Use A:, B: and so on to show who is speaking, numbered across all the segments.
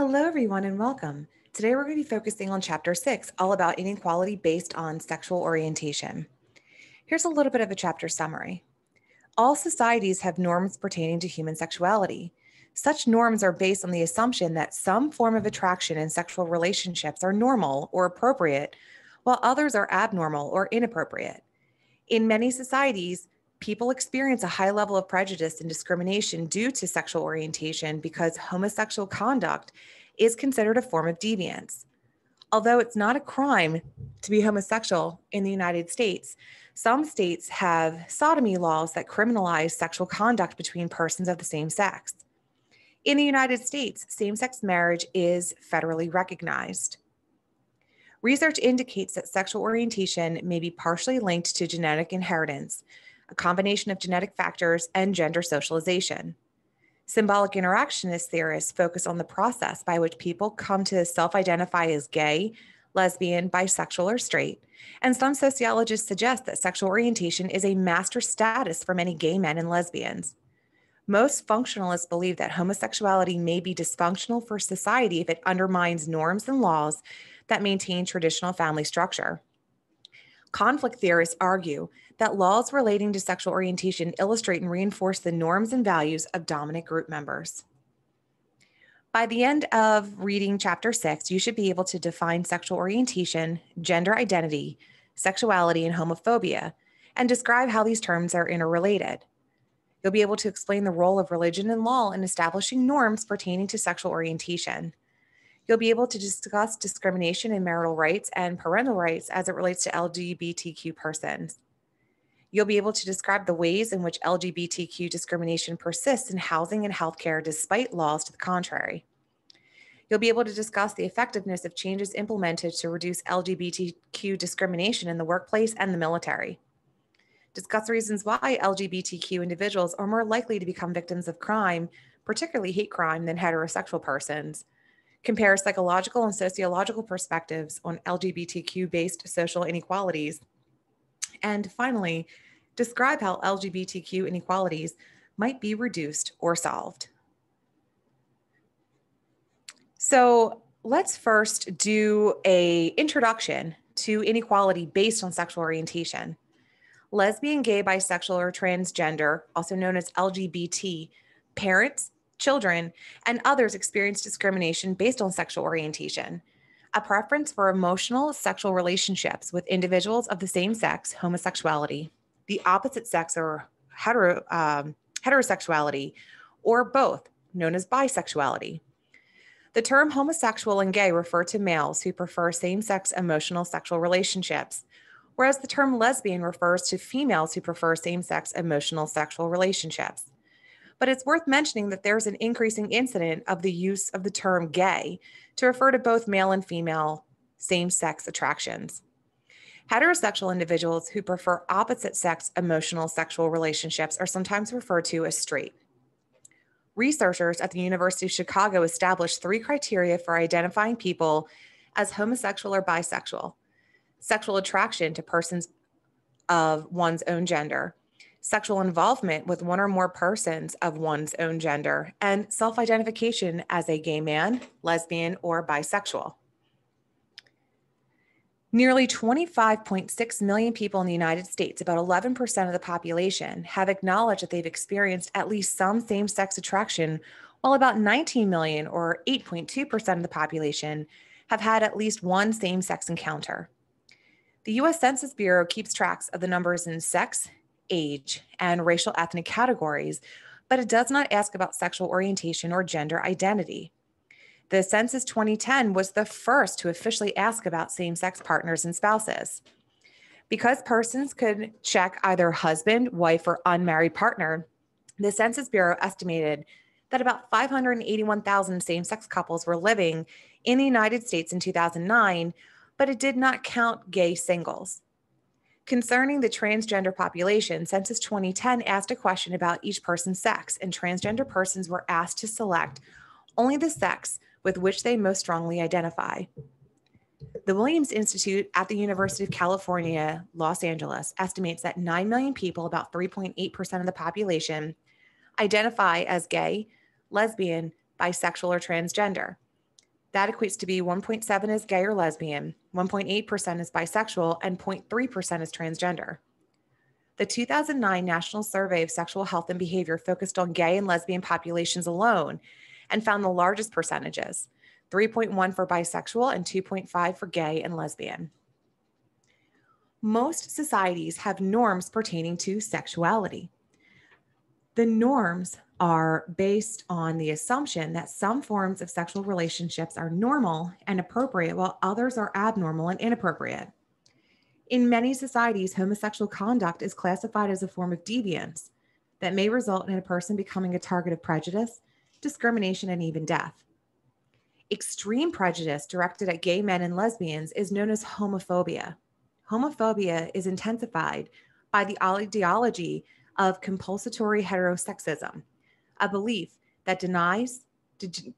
A: Hello, everyone, and welcome. Today, we're going to be focusing on Chapter 6, all about inequality based on sexual orientation. Here's a little bit of a chapter summary. All societies have norms pertaining to human sexuality. Such norms are based on the assumption that some form of attraction in sexual relationships are normal or appropriate, while others are abnormal or inappropriate. In many societies, people experience a high level of prejudice and discrimination due to sexual orientation because homosexual conduct is considered a form of deviance. Although it's not a crime to be homosexual in the United States, some states have sodomy laws that criminalize sexual conduct between persons of the same sex. In the United States, same sex marriage is federally recognized. Research indicates that sexual orientation may be partially linked to genetic inheritance, a combination of genetic factors, and gender socialization. Symbolic interactionist theorists focus on the process by which people come to self identify as gay, lesbian, bisexual, or straight. And some sociologists suggest that sexual orientation is a master status for many gay men and lesbians. Most functionalists believe that homosexuality may be dysfunctional for society if it undermines norms and laws that maintain traditional family structure. Conflict theorists argue that laws relating to sexual orientation illustrate and reinforce the norms and values of dominant group members. By the end of reading chapter six, you should be able to define sexual orientation, gender identity, sexuality, and homophobia, and describe how these terms are interrelated. You'll be able to explain the role of religion and law in establishing norms pertaining to sexual orientation. You'll be able to discuss discrimination in marital rights and parental rights as it relates to LGBTQ persons. You'll be able to describe the ways in which LGBTQ discrimination persists in housing and healthcare despite laws to the contrary. You'll be able to discuss the effectiveness of changes implemented to reduce LGBTQ discrimination in the workplace and the military. Discuss reasons why LGBTQ individuals are more likely to become victims of crime, particularly hate crime, than heterosexual persons compare psychological and sociological perspectives on LGBTQ based social inequalities. And finally, describe how LGBTQ inequalities might be reduced or solved. So let's first do a introduction to inequality based on sexual orientation. Lesbian, gay, bisexual, or transgender, also known as LGBT, parents, children, and others experience discrimination based on sexual orientation. A preference for emotional sexual relationships with individuals of the same sex, homosexuality, the opposite sex, or hetero, um, heterosexuality, or both, known as bisexuality. The term homosexual and gay refer to males who prefer same sex emotional sexual relationships, whereas the term lesbian refers to females who prefer same sex emotional sexual relationships. But it's worth mentioning that there's an increasing incident of the use of the term gay to refer to both male and female same sex attractions. Heterosexual individuals who prefer opposite sex emotional sexual relationships are sometimes referred to as straight. Researchers at the University of Chicago established three criteria for identifying people as homosexual or bisexual sexual attraction to persons of one's own gender, sexual involvement with one or more persons of one's own gender, and self identification as a gay man, lesbian, or bisexual. Nearly 25.6 million people in the United States, about 11% of the population, have acknowledged that they've experienced at least some same sex attraction, while about 19 million, or 8.2% of the population, have had at least one same sex encounter. The US Census Bureau keeps tracks of the numbers in sex, age, and racial ethnic categories, but it does not ask about sexual orientation or gender identity. The Census 2010 was the first to officially ask about same sex partners and spouses. Because persons could check either husband, wife, or unmarried partner, the Census Bureau estimated that about 581,000 same sex couples were living in the United States in 2009, but it did not count gay singles. Concerning the transgender population, Census 2010 asked a question about each person's sex, and transgender persons were asked to select only the sex with which they most strongly identify. The Williams Institute at the University of California, Los Angeles, estimates that 9 million people, about 3.8% of the population, identify as gay, lesbian, bisexual, or transgender. That equates to be 1.7 is gay or lesbian, 1.8% is bisexual, and 0.3% is transgender. The 2009 National Survey of Sexual Health and Behavior focused on gay and lesbian populations alone and found the largest percentages 3.1 for bisexual and 2.5 for gay and lesbian. Most societies have norms pertaining to sexuality. The norms are based on the assumption that some forms of sexual relationships are normal and appropriate, while others are abnormal and inappropriate. In many societies, homosexual conduct is classified as a form of deviance that may result in a person becoming a target of prejudice, discrimination, and even death. Extreme prejudice directed at gay men and lesbians is known as homophobia. Homophobia is intensified by the ideology of compulsory heterosexism, a belief that denies, de-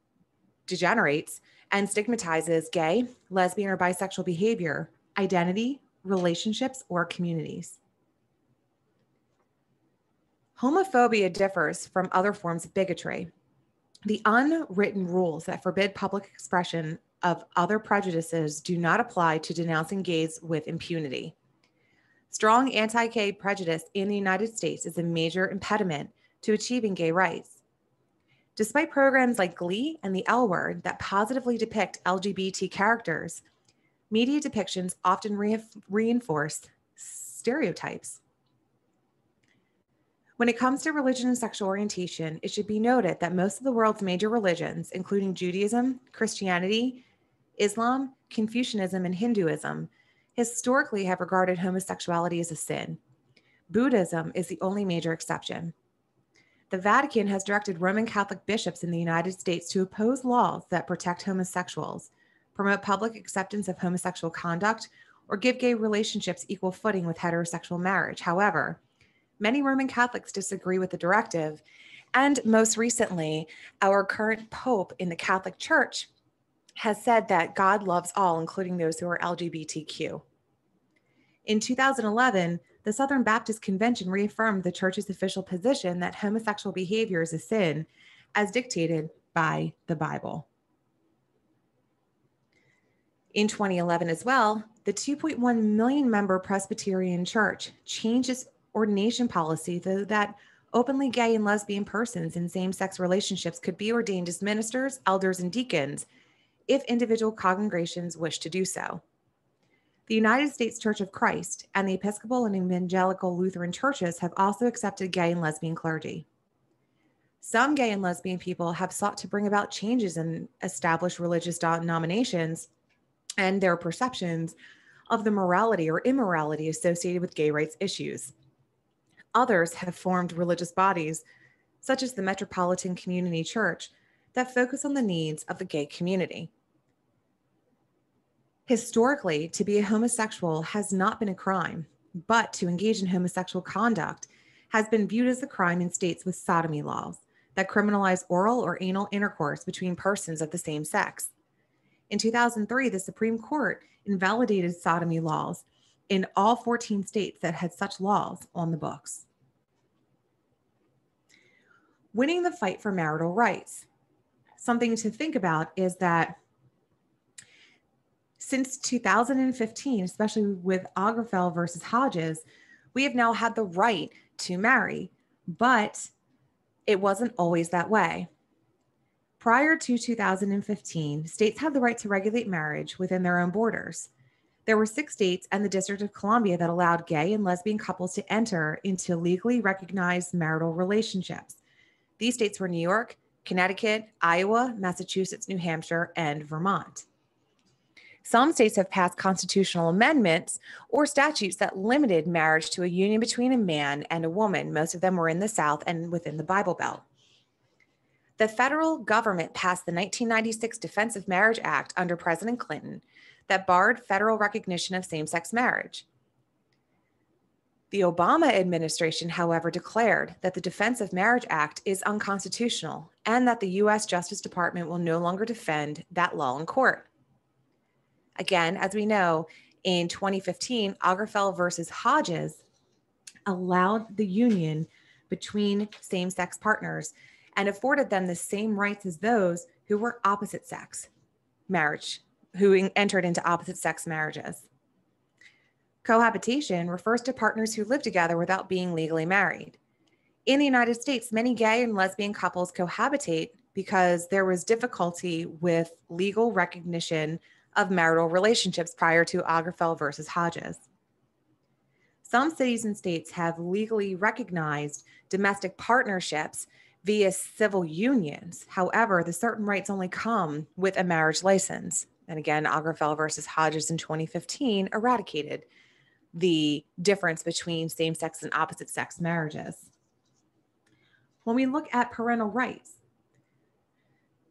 A: degenerates, and stigmatizes gay, lesbian, or bisexual behavior, identity, relationships, or communities. Homophobia differs from other forms of bigotry. The unwritten rules that forbid public expression of other prejudices do not apply to denouncing gays with impunity. Strong anti gay prejudice in the United States is a major impediment to achieving gay rights. Despite programs like Glee and the L Word that positively depict LGBT characters, media depictions often re- reinforce stereotypes. When it comes to religion and sexual orientation, it should be noted that most of the world's major religions, including Judaism, Christianity, Islam, Confucianism, and Hinduism, historically have regarded homosexuality as a sin. Buddhism is the only major exception. The Vatican has directed Roman Catholic bishops in the United States to oppose laws that protect homosexuals promote public acceptance of homosexual conduct, or give gay relationships equal footing with heterosexual marriage. However, many Roman Catholics disagree with the directive. And most recently, our current Pope in the Catholic Church has said that God loves all, including those who are LGBTQ. In 2011, the Southern Baptist Convention reaffirmed the church's official position that homosexual behavior is a sin, as dictated by the Bible. In 2011 as well, the 2.1 million member Presbyterian Church changed its ordination policy so that openly gay and lesbian persons in same sex relationships could be ordained as ministers, elders, and deacons if individual congregations wish to do so. The United States Church of Christ and the Episcopal and Evangelical Lutheran churches have also accepted gay and lesbian clergy. Some gay and lesbian people have sought to bring about changes in established religious denominations and their perceptions of the morality or immorality associated with gay rights issues. Others have formed religious bodies, such as the Metropolitan Community Church, that focus on the needs of the gay community. Historically, to be a homosexual has not been a crime, but to engage in homosexual conduct has been viewed as a crime in states with sodomy laws that criminalize oral or anal intercourse between persons of the same sex. In 2003, the Supreme Court invalidated sodomy laws in all 14 states that had such laws on the books. Winning the fight for marital rights. Something to think about is that since 2015, especially with Obergefell versus Hodges, we have now had the right to marry, but it wasn't always that way. Prior to 2015, states had the right to regulate marriage within their own borders. There were six states and the District of Columbia that allowed gay and lesbian couples to enter into legally recognized marital relationships. These states were New York, Connecticut, Iowa, Massachusetts, New Hampshire, and Vermont. Some states have passed constitutional amendments or statutes that limited marriage to a union between a man and a woman. Most of them were in the South and within the Bible Belt. The federal government passed the 1996 Defense of Marriage Act under President Clinton that barred federal recognition of same sex marriage. The Obama administration, however, declared that the Defense of Marriage Act is unconstitutional and that the U.S. Justice Department will no longer defend that law in court. Again, as we know, in 2015, Obergefell versus Hodges allowed the union between same sex partners and afforded them the same rights as those who were opposite sex. marriage, who entered into opposite sex marriages. Cohabitation refers to partners who live together without being legally married. In the United States, many gay and lesbian couples cohabitate because there was difficulty with legal recognition of marital relationships prior to Obergefell versus Hodges. Some cities and states have legally recognized domestic partnerships via civil unions. However, the certain rights only come with a marriage license. And again, Obergefell versus Hodges in 2015 eradicated the difference between same sex and opposite sex marriages. When we look at parental rights,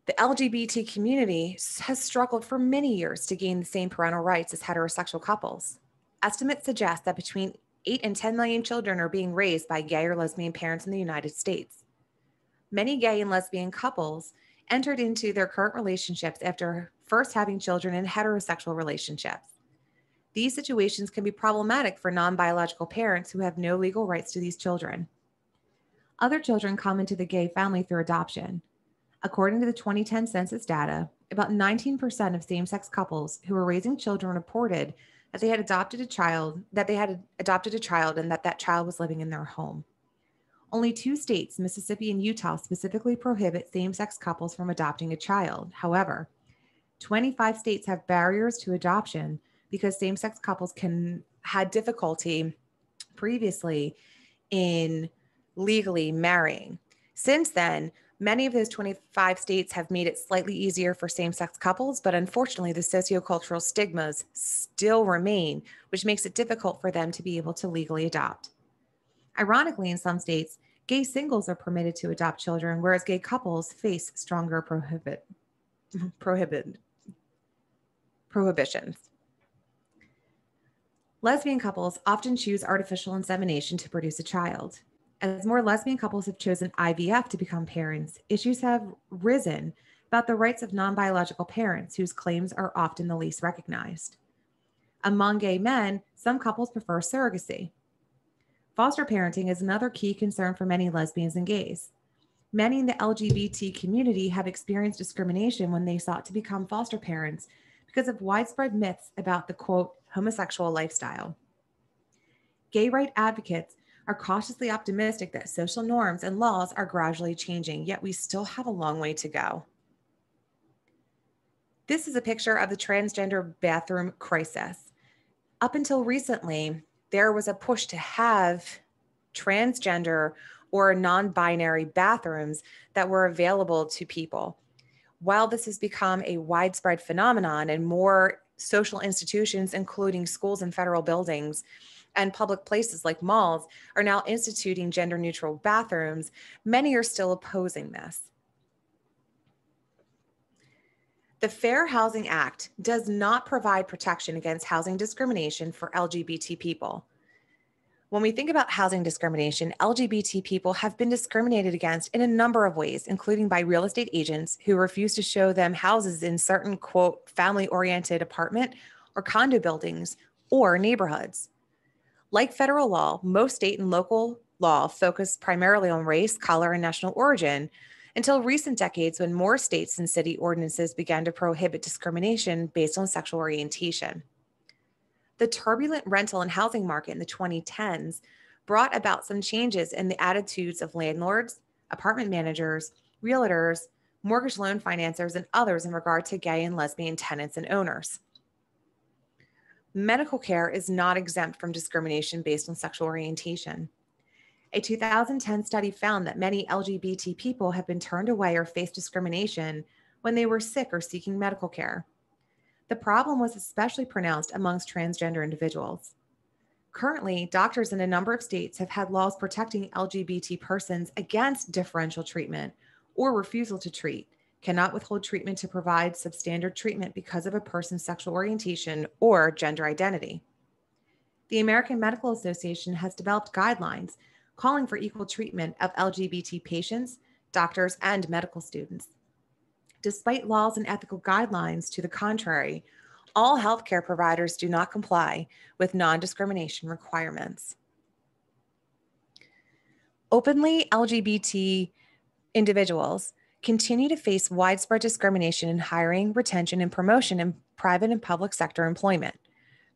A: the LGBT community has struggled for many years to gain the same parental rights as heterosexual couples. Estimates suggest that between 8 and 10 million children are being raised by gay or lesbian parents in the United States. Many gay and lesbian couples entered into their current relationships after first having children in heterosexual relationships. These situations can be problematic for non biological parents who have no legal rights to these children. Other children come into the gay family through adoption. According to the 2010 census data, about 19% of same sex couples who were raising children reported that they had adopted a child, that they had adopted a child and that that child was living in their home. Only two states, Mississippi and Utah, specifically prohibit same sex couples from adopting a child. However, 25 states have barriers to adoption because same sex couples can had difficulty previously in legally marrying. Since then, many of those 25 states have made it slightly easier for same sex couples, but unfortunately, the sociocultural stigmas still remain, which makes it difficult for them to be able to legally adopt. Ironically, in some states, gay singles are permitted to adopt children, whereas gay couples face stronger prohibit, prohibit, prohibitions. Lesbian couples often choose artificial insemination to produce a child. As more lesbian couples have chosen IVF to become parents, issues have risen about the rights of non biological parents whose claims are often the least recognized. Among gay men, some couples prefer surrogacy. Foster parenting is another key concern for many lesbians and gays. Many in the LGBT community have experienced discrimination when they sought to become foster parents because of widespread myths about the quote, homosexual lifestyle. Gay right advocates are cautiously optimistic that social norms and laws are gradually changing, yet we still have a long way to go. This is a picture of the transgender bathroom crisis. Up until recently, there was a push to have transgender or non binary bathrooms that were available to people. While this has become a widespread phenomenon and more social institutions, including schools and federal buildings, and public places like malls are now instituting gender neutral bathrooms, many are still opposing this. The Fair Housing Act does not provide protection against housing discrimination for LGBT people. When we think about housing discrimination, LGBT people have been discriminated against in a number of ways, including by real estate agents who refuse to show them houses in certain, quote, family oriented apartment or condo buildings or neighborhoods. Like federal law, most state and local law focused primarily on race, color, and national origin until recent decades when more states and city ordinances began to prohibit discrimination based on sexual orientation. The turbulent rental and housing market in the 2010s brought about some changes in the attitudes of landlords, apartment managers, realtors, mortgage loan financiers, and others in regard to gay and lesbian tenants and owners medical care is not exempt from discrimination based on sexual orientation. A 2010 study found that many LGBT people have been turned away or faced discrimination when they were sick or seeking medical care. The problem was especially pronounced amongst transgender individuals. Currently, doctors in a number of states have had laws protecting LGBT persons against differential treatment or refusal to treat cannot withhold treatment to provide substandard treatment because of a person's sexual orientation or gender identity. The American Medical Association has developed guidelines calling for equal treatment of LGBT patients, doctors, and medical students. Despite laws and ethical guidelines to the contrary, all healthcare providers do not comply with non discrimination requirements. Openly LGBT individuals continue to face widespread discrimination in hiring, retention, and promotion in private and public sector employment.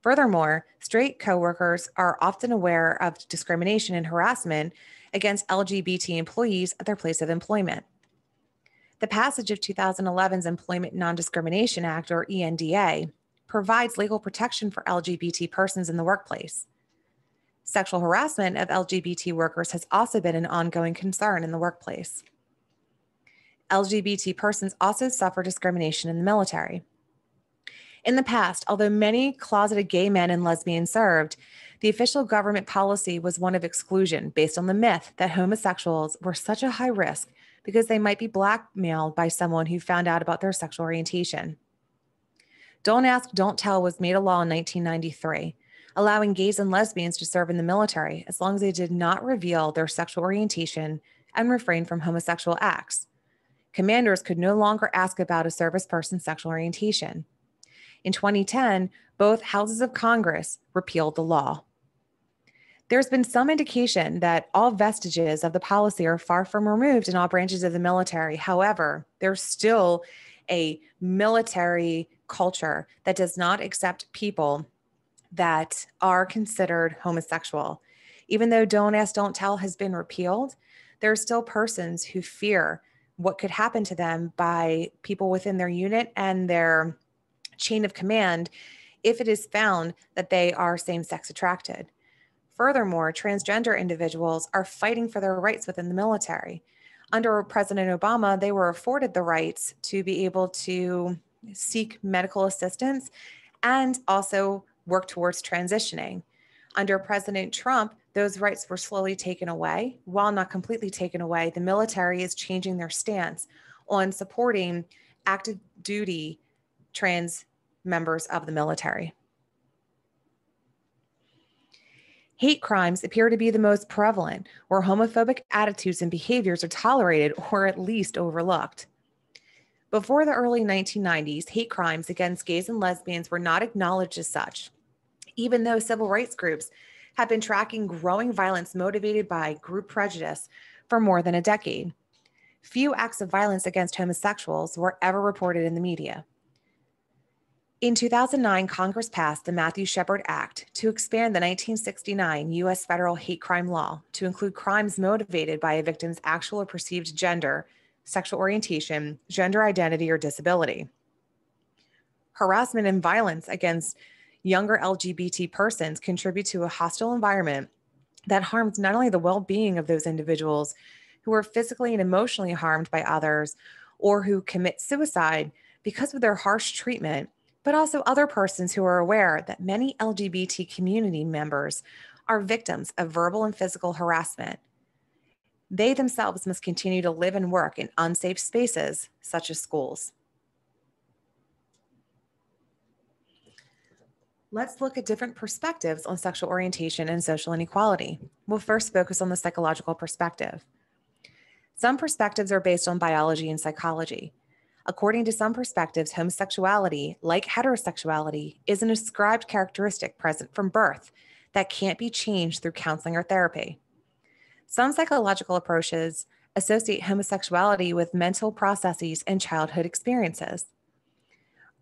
A: Furthermore, straight coworkers are often aware of discrimination and harassment against LGBT employees at their place of employment. The passage of 2011's Employment Non Discrimination Act, or ENDA, provides legal protection for LGBT persons in the workplace. Sexual harassment of LGBT workers has also been an ongoing concern in the workplace. LGBT persons also suffer discrimination in the military. In the past, although many closeted gay men and lesbians served, the official government policy was one of exclusion based on the myth that homosexuals were such a high risk because they might be blackmailed by someone who found out about their sexual orientation. Don't Ask, Don't Tell was made a law in 1993, allowing gays and lesbians to serve in the military as long as they did not reveal their sexual orientation and refrain from homosexual acts. Commanders could no longer ask about a service person's sexual orientation. In 2010, both houses of Congress repealed the law. There's been some indication that all vestiges of the policy are far from removed in all branches of the military. However, there's still a military culture that does not accept people that are considered homosexual. Even though Don't Ask, Don't Tell has been repealed, there are still persons who fear what could happen to them by people within their unit and their chain of command if it is found that they are same sex attracted. Furthermore, transgender individuals are fighting for their rights within the military. Under President Obama, they were afforded the rights to be able to seek medical assistance and also work towards transitioning. Under President Trump, those rights were slowly taken away. While not completely taken away, the military is changing their stance on supporting active duty trans members of the military. Hate crimes appear to be the most prevalent, where homophobic attitudes and behaviors are tolerated or at least overlooked. Before the early 1990s, hate crimes against gays and lesbians were not acknowledged as such, even though civil rights groups have been tracking growing violence motivated by group prejudice for more than a decade. Few acts of violence against homosexuals were ever reported in the media. In 2009, Congress passed the Matthew Shepard Act to expand the 1969 U.S. federal hate crime law to include crimes motivated by a victim's actual or perceived gender, sexual orientation, gender identity, or disability. Harassment and violence against younger LGBT persons contribute to a hostile environment that harms not only the well being of those individuals who are physically and emotionally harmed by others or who commit suicide because of their harsh treatment but also other persons who are aware that many LGBT community members are victims of verbal and physical harassment. They themselves must continue to live and work in unsafe spaces, such as schools. Let's look at different perspectives on sexual orientation and social inequality. We'll first focus on the psychological perspective. Some perspectives are based on biology and psychology. According to some perspectives, homosexuality, like heterosexuality, is an ascribed characteristic present from birth that can't be changed through counseling or therapy. Some psychological approaches associate homosexuality with mental processes and childhood experiences.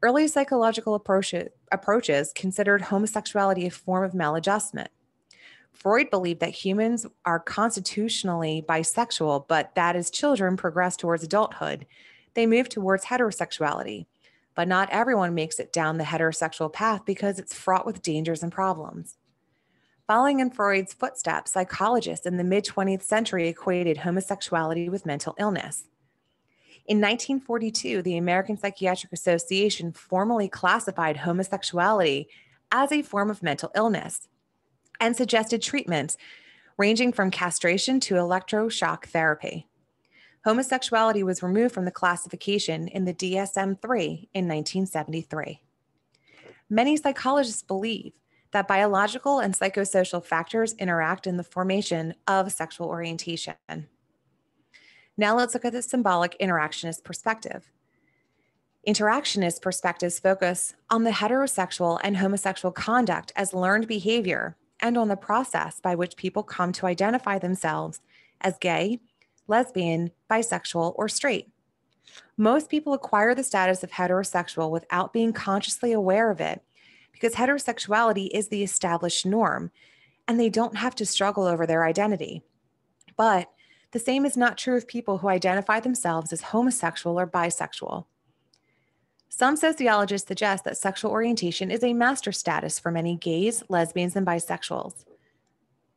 A: Early psychological approaches considered homosexuality a form of maladjustment. Freud believed that humans are constitutionally bisexual, but that as children progress towards adulthood, they move towards heterosexuality. But not everyone makes it down the heterosexual path because it's fraught with dangers and problems. Following in Freud's footsteps, psychologists in the mid 20th century equated homosexuality with mental illness. In 1942, the American Psychiatric Association formally classified homosexuality as a form of mental illness and suggested treatments ranging from castration to electroshock therapy homosexuality was removed from the classification in the DSM 3 in 1973. Many psychologists believe that biological and psychosocial factors interact in the formation of sexual orientation. Now let's look at the symbolic interactionist perspective. Interactionist perspectives focus on the heterosexual and homosexual conduct as learned behavior and on the process by which people come to identify themselves as gay, lesbian, bisexual, or straight. Most people acquire the status of heterosexual without being consciously aware of it because heterosexuality is the established norm and they don't have to struggle over their identity. But the same is not true of people who identify themselves as homosexual or bisexual. Some sociologists suggest that sexual orientation is a master status for many gays, lesbians, and bisexuals.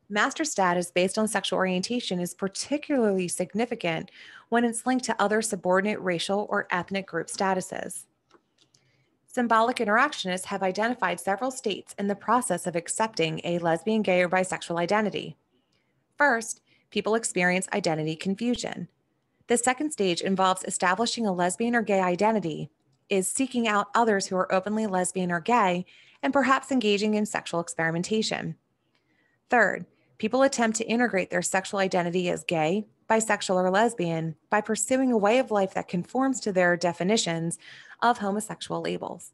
A: Master status based on sexual orientation is particularly significant when it's linked to other subordinate racial or ethnic group statuses. Symbolic interactionists have identified several states in the process of accepting a lesbian, gay, or bisexual identity. First, people experience identity confusion. The second stage involves establishing a lesbian or gay identity, is seeking out others who are openly lesbian or gay, and perhaps engaging in sexual experimentation. Third, people attempt to integrate their sexual identity as gay, bisexual, or lesbian by pursuing a way of life that conforms to their definitions of homosexual labels.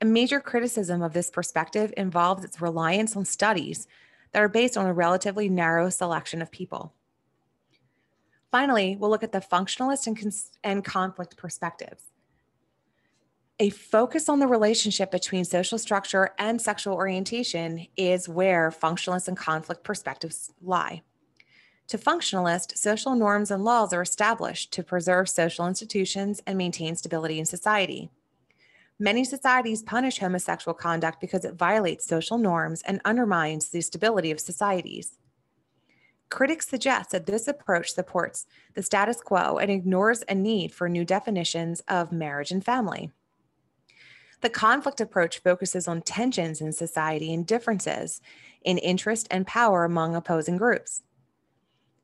A: A major criticism of this perspective involves its reliance on studies that are based on a relatively narrow selection of people. Finally, we'll look at the functionalist and, and conflict perspectives. A focus on the relationship between social structure and sexual orientation is where functionalist and conflict perspectives lie. To functionalists, social norms and laws are established to preserve social institutions and maintain stability in society. Many societies punish homosexual conduct because it violates social norms and undermines the stability of societies. Critics suggest that this approach supports the status quo and ignores a need for new definitions of marriage and family. The conflict approach focuses on tensions in society and differences in interest and power among opposing groups.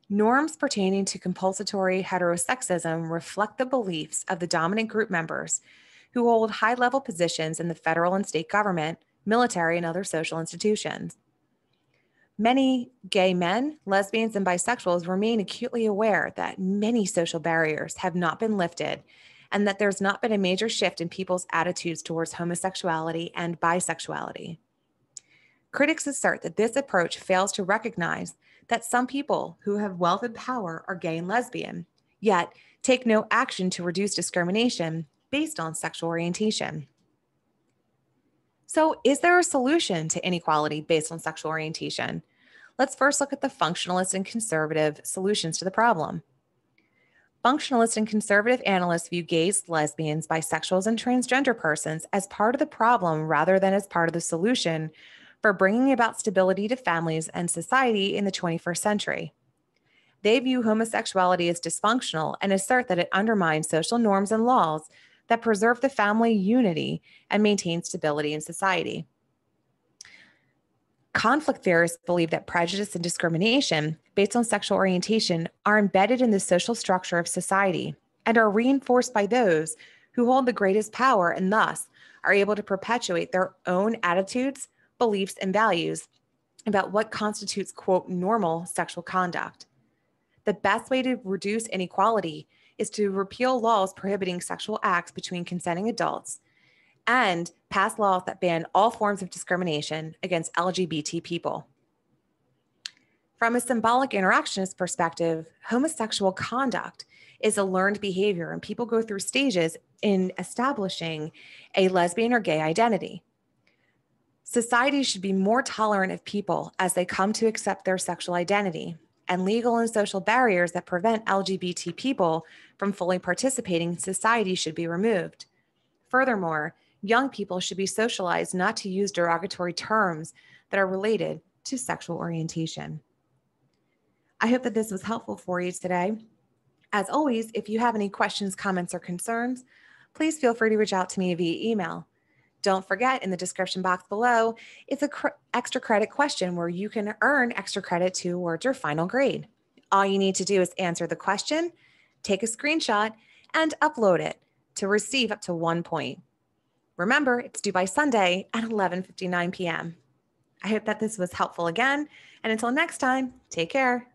A: Norms pertaining to compulsory heterosexism reflect the beliefs of the dominant group members who hold high level positions in the federal and state government, military, and other social institutions. Many gay men, lesbians, and bisexuals remain acutely aware that many social barriers have not been lifted and that there's not been a major shift in people's attitudes towards homosexuality and bisexuality. Critics assert that this approach fails to recognize that some people who have wealth and power are gay and lesbian, yet take no action to reduce discrimination based on sexual orientation. So, is there a solution to inequality based on sexual orientation? Let's first look at the functionalist and conservative solutions to the problem. Functionalist and conservative analysts view gays, lesbians, bisexuals, and transgender persons as part of the problem rather than as part of the solution for bringing about stability to families and society in the 21st century. They view homosexuality as dysfunctional and assert that it undermines social norms and laws that preserve the family unity and maintain stability in society. Conflict theorists believe that prejudice and discrimination based on sexual orientation are embedded in the social structure of society and are reinforced by those who hold the greatest power and thus are able to perpetuate their own attitudes, beliefs, and values about what constitutes, quote, normal sexual conduct. The best way to reduce inequality is to repeal laws prohibiting sexual acts between consenting adults and pass laws that ban all forms of discrimination against LGBT people. From a symbolic interactionist perspective, homosexual conduct is a learned behavior, and people go through stages in establishing a lesbian or gay identity. Society should be more tolerant of people as they come to accept their sexual identity and legal and social barriers that prevent LGBT people from fully participating in society should be removed. Furthermore, young people should be socialized not to use derogatory terms that are related to sexual orientation. I hope that this was helpful for you today. As always, if you have any questions, comments, or concerns, please feel free to reach out to me via email. Don't forget in the description box below, it's an cr- extra credit question where you can earn extra credit towards your final grade. All you need to do is answer the question, take a screenshot, and upload it to receive up to one point. Remember, it's due by Sunday at 11:59 p.m. I hope that this was helpful again, and until next time, take care.